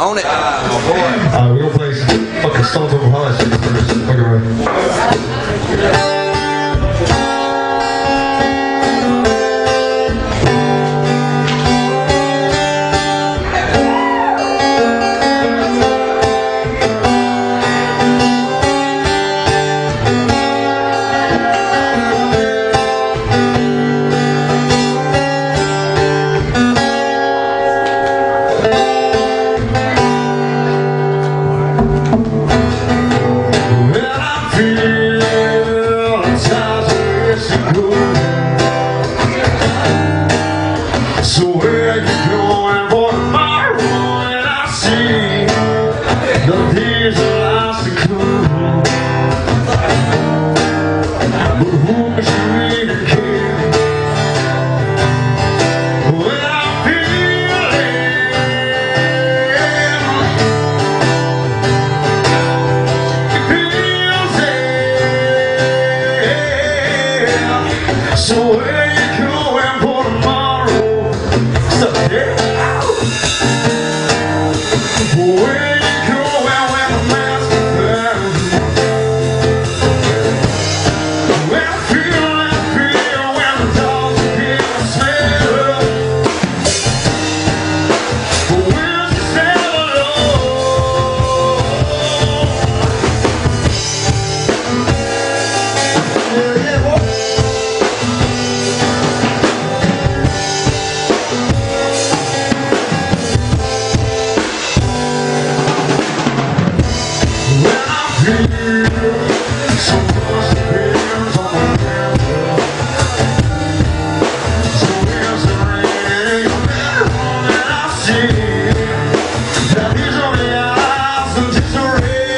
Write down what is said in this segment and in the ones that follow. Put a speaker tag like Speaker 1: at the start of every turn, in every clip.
Speaker 1: Own it.
Speaker 2: Uh, we're gonna play some fucking Stone Cold Hot. Fucking right. you. So where you going for tomorrow? And I see So where you going for tomorrow? Stop. Where glory.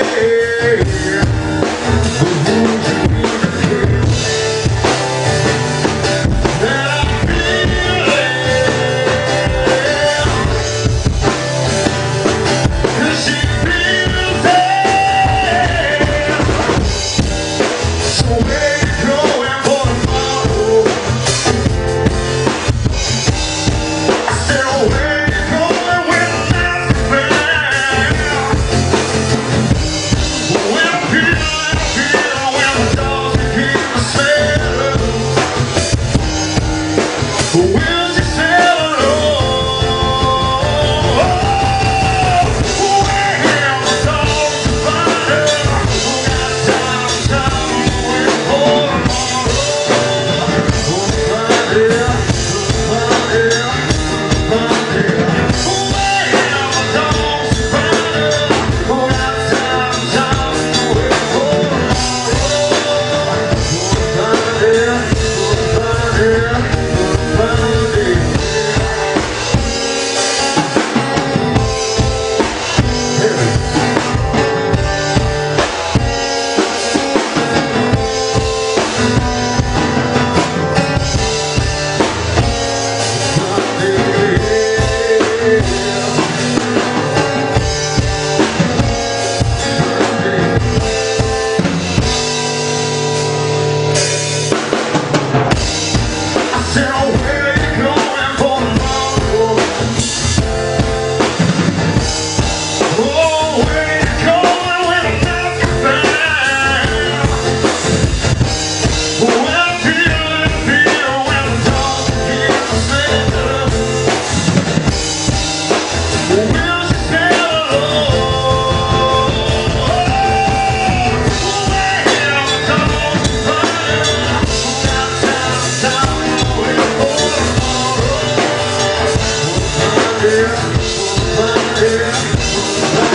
Speaker 2: Chega.